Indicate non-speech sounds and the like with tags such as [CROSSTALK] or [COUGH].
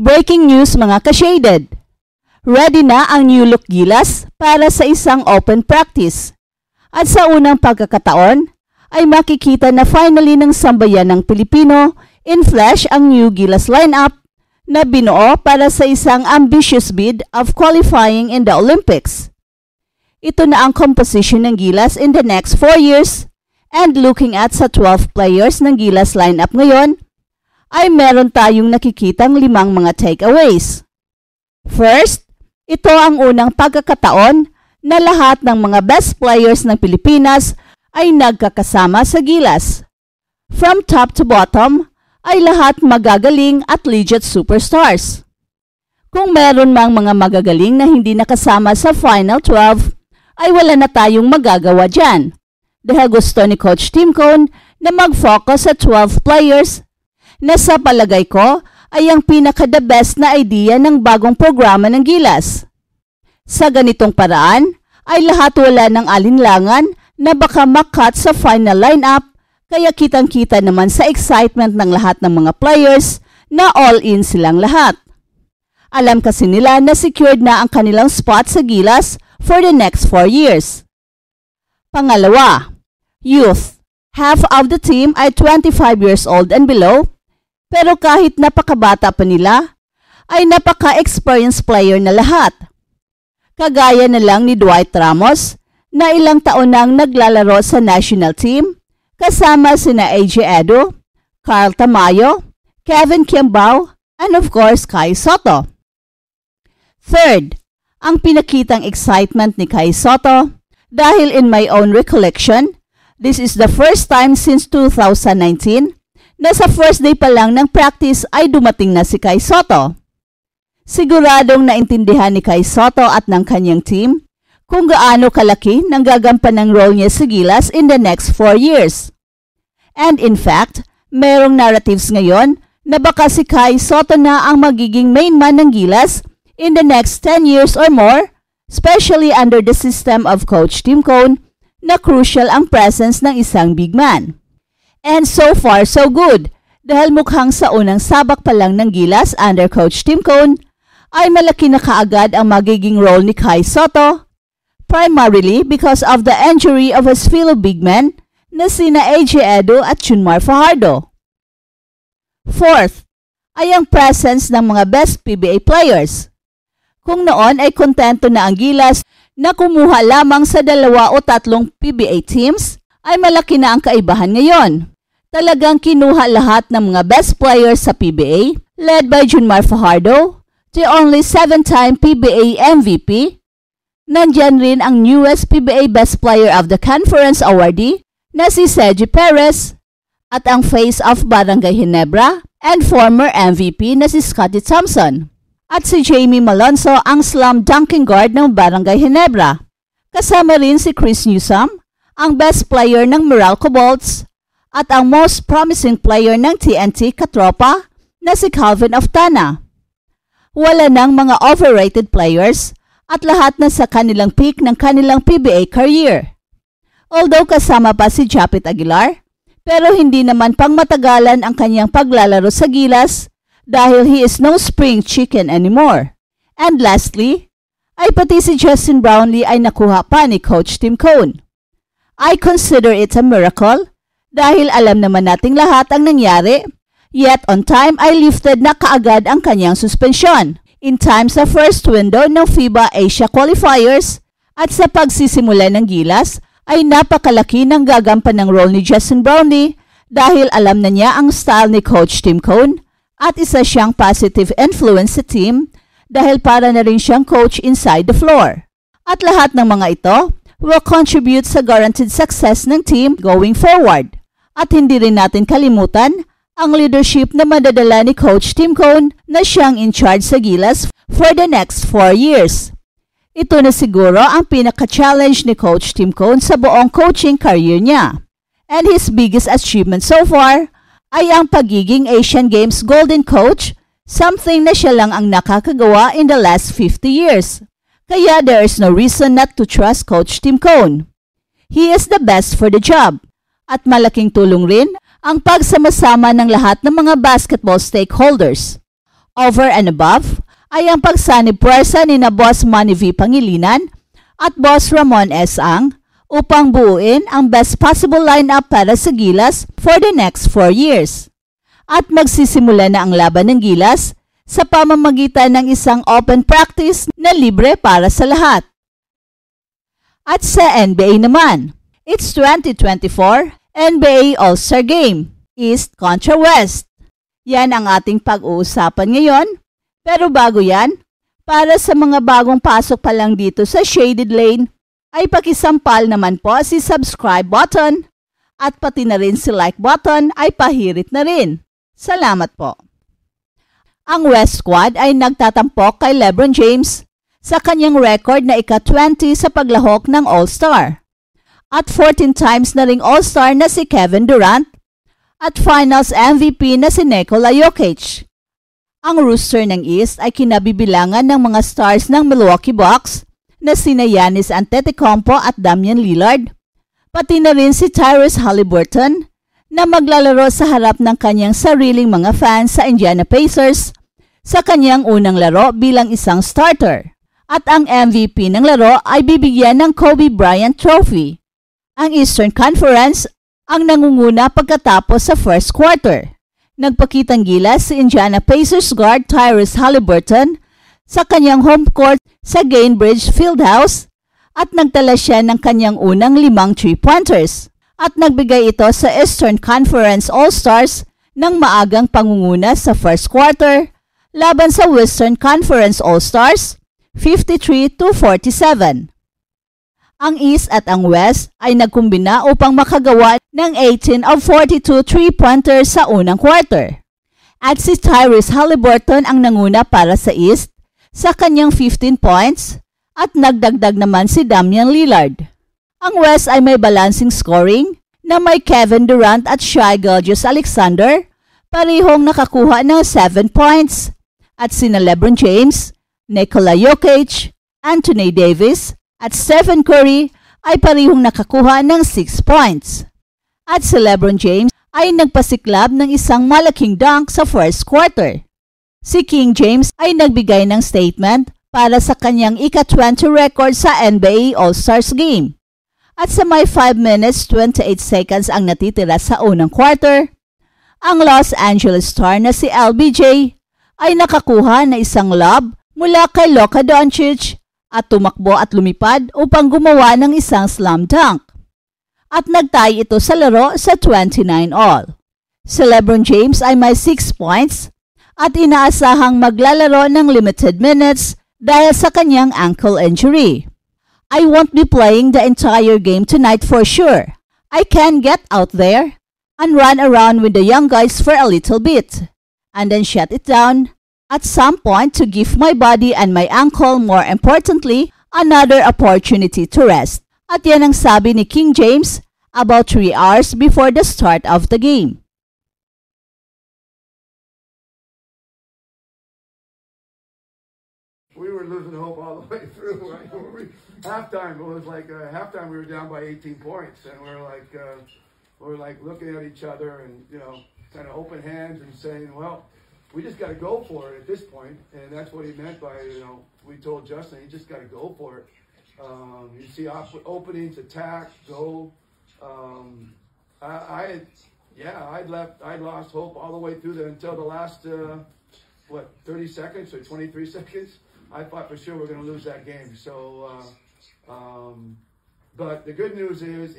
Breaking news mga ka-shaded! Ready na ang new look Gilas para sa isang open practice. At sa unang pagkakataon, ay makikita na finally ng sambayan ng Pilipino in flesh ang new Gilas lineup na binuo para sa isang ambitious bid of qualifying in the Olympics. Ito na ang composition ng Gilas in the next 4 years and looking at sa 12 players ng Gilas lineup ngayon, ay meron tayong nakikitang limang mga takeaways. First, ito ang unang pagkakataon na lahat ng mga best players ng Pilipinas ay nagkakasama sa Gilas. From top to bottom, ay lahat magagaling at legit superstars. Kung meron mang mga magagaling na hindi nakasama sa Final 12, ay wala na tayong magagawa dyan. Dahil gusto ni Coach Tim Cone na mag-focus sa 12 players na sa palagay ko ay ang pinaka-the best na idea ng bagong programa ng Gilas. Sa ganitong paraan, ay lahat wala ng alinlangan na baka makat sa final lineup kaya kitang-kita naman sa excitement ng lahat ng mga players na all-in silang lahat. Alam kasi nila na secured na ang kanilang spot sa Gilas for the next 4 years. Pangalawa, youth. Half of the team ay 25 years old and below pero kahit napakabata pa nila, ay napaka-experienced player na lahat. Kagaya na lang ni Dwight Ramos na ilang taon nang naglalaro sa national team kasama sina AJ Edo, Carl Tamayo, Kevin Kiambao, and of course Kai Soto. Third, ang pinakitang excitement ni Kai Soto dahil in my own recollection, this is the first time since 2019 na sa first day pa lang ng practice ay dumating na si Kai Soto. Siguradong naintindihan ni Kai Soto at ng kanyang team kung gaano kalaki ng gagampan ng role niya sa Gilas in the next 4 years. And in fact, merong narratives ngayon na baka si Kai Soto na ang magiging main man ng Gilas in the next 10 years or more, especially under the system of Coach Tim Cone na crucial ang presence ng isang big man. And so far, so good. Dahil mukhang sa unang sabak pa lang ng gilas under Coach Tim Cone, ay malaki na kaagad ang magiging role ni Kai Soto, primarily because of the injury of his fellow big men na sina AJ Edo at Chunmar Fajardo. Fourth, ay ang presence ng mga best PBA players. Kung noon ay kontento na ang Gilas na kumuha lamang sa dalawa o tatlong PBA teams, ay malaki na ang kaibahan ngayon. Talagang kinuha lahat ng mga best players sa PBA, led by Junmar Fajardo, the only seven-time PBA MVP. Nandyan rin ang newest PBA Best Player of the Conference awardee na si Sergi Perez at ang face of Barangay Hinebra and former MVP na si Scotty Thompson. At si Jamie Malonzo ang slam dunking guard ng Barangay Hinebra. Kasama rin si Chris Newsom ang best player ng Meralco Bolts at ang most promising player ng TNT Katropa na si Calvin Oftana. Wala nang mga overrated players at lahat na sa kanilang peak ng kanilang PBA career. Although kasama pa si Japit Aguilar, pero hindi naman pang matagalan ang kanyang paglalaro sa gilas dahil he is no spring chicken anymore. And lastly, ay pati si Justin Brownlee ay nakuha pa ni Coach Tim Cone. I consider it a miracle dahil alam naman nating lahat ang nangyari. Yet on time ay lifted na kaagad ang kanyang suspensyon in time sa first window ng FIBA Asia Qualifiers at sa pagsisimula ng gilas ay napakalaki ng gagampan ng role ni Justin Brownlee dahil alam na niya ang style ni Coach Tim Cone at isa siyang positive influence sa team dahil para na rin siyang coach inside the floor. At lahat ng mga ito will contribute sa guaranteed success ng team going forward. At hindi rin natin kalimutan ang leadership na madadala ni Coach Tim Cone na siyang in charge sa Gilas for the next 4 years. Ito na siguro ang pinaka-challenge ni Coach Tim Cone sa buong coaching career niya. And his biggest achievement so far ay ang pagiging Asian Games Golden Coach, something na siya lang ang nakakagawa in the last 50 years. Kaya there is no reason not to trust Coach Tim Cone. He is the best for the job. At malaking tulong rin ang pagsamasama ng lahat ng mga basketball stakeholders. Over and above ay ang pagsanib pwersa ni na Boss Manny V. Pangilinan at Boss Ramon S. Ang upang buuin ang best possible lineup para sa Gilas for the next 4 years. At magsisimula na ang laban ng Gilas sa pamamagitan ng isang open practice na libre para sa lahat. At sa NBA naman, it's 2024 NBA All-Star Game, East contra West. Yan ang ating pag-uusapan ngayon. Pero bago yan, para sa mga bagong pasok pa lang dito sa Shaded Lane, ay pakisampal naman po si subscribe button at pati na rin si like button ay pahirit na rin. Salamat po. Ang West Squad ay nagtatampok kay Lebron James sa kanyang record na ika-20 sa paglahok ng All-Star. At 14 times na ring All-Star na si Kevin Durant at Finals MVP na si Nikola Jokic. Ang rooster ng East ay kinabibilangan ng mga stars ng Milwaukee Bucks na sina Giannis Antetokounmpo at Damian Lillard, pati na rin si Tyrese Halliburton na maglalaro sa harap ng kanyang sariling mga fans sa Indiana Pacers sa kanyang unang laro bilang isang starter at ang MVP ng laro ay bibigyan ng Kobe Bryant Trophy. Ang Eastern Conference ang nangunguna pagkatapos sa first quarter. Nagpakitang gilas si Indiana Pacers guard Tyrese Halliburton sa kanyang home court sa Gainbridge Fieldhouse at nagtala siya ng kanyang unang limang three-pointers at nagbigay ito sa Eastern Conference All-Stars ng maagang pangunguna sa first quarter laban sa Western Conference All-Stars 53 to 47. Ang East at ang West ay nagkumbina upang makagawa ng 18 of 42 three-pointers sa unang quarter. At si Tyrese Halliburton ang nanguna para sa East sa kanyang 15 points at nagdagdag naman si Damian Lillard. Ang West ay may balancing scoring na may Kevin Durant at Shai Gilgeous-Alexander parehong nakakuha ng 7 points at sina LeBron James, Nikola Jokic, Anthony Davis at Stephen Curry ay parihong nakakuha ng 6 points. At si LeBron James ay nagpasiklab ng isang malaking dunk sa first quarter. Si King James ay nagbigay ng statement para sa kanyang ika-20 record sa NBA All-Stars Game. At sa may 5 minutes 28 seconds ang natitira sa unang quarter, ang Los Angeles star na si LBJ ay nakakuha na isang lob mula kay Luka Doncic at tumakbo at lumipad upang gumawa ng isang slam dunk. At nagtay ito sa laro sa 29 all. Si Lebron James ay may 6 points at inaasahang maglalaro ng limited minutes dahil sa kanyang ankle injury. I won't be playing the entire game tonight for sure. I can get out there and run around with the young guys for a little bit and then shut it down at some point to give my body and my ankle, more importantly, another opportunity to rest. At yan ang sabi ni King James about 3 hours before the start of the game. We were losing hope all the [LAUGHS] way through. Right? Halftime, it was like uh, halftime. We were down by 18 points, and we are like, uh, we are like looking at each other, and you know, kind of open hands and saying, "Well, we just got to go for it at this point. and that's what he meant by you know we told Justin you just got to go for it. Um, you see op- openings, attack, go. Um, I, I yeah, I left, I lost hope all the way through there until the last uh, what 30 seconds or 23 [LAUGHS] seconds. I thought for sure we are going to lose that game. So, uh, um, but the good news is.